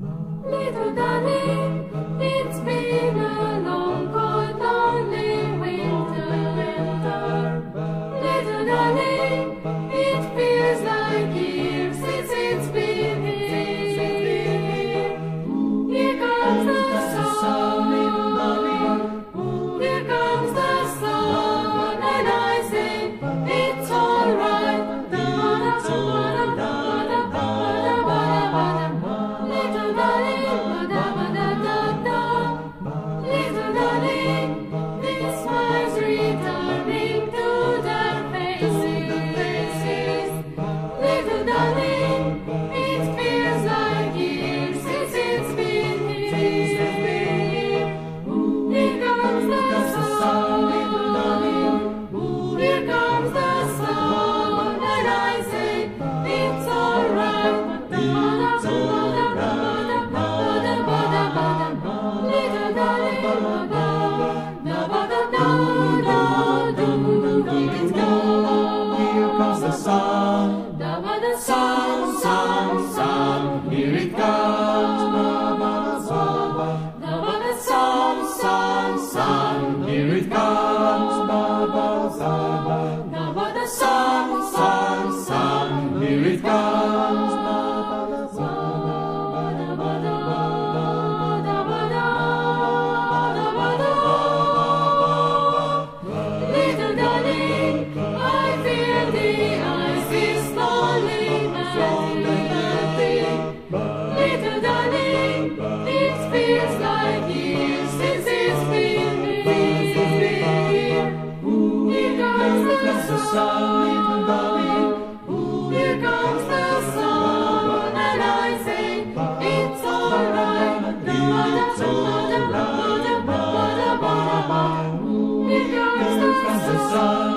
Little darling, it's been a long, cold, lonely winter. Little darling, it feels like years since it's been here. Here comes the sun, ba da sun, sun, sun. Here it comes, ba ba. da ba da Sun, sun, sun. Here it comes, ba ba. da ba da Sun, sun, sun. Here it comes, sun.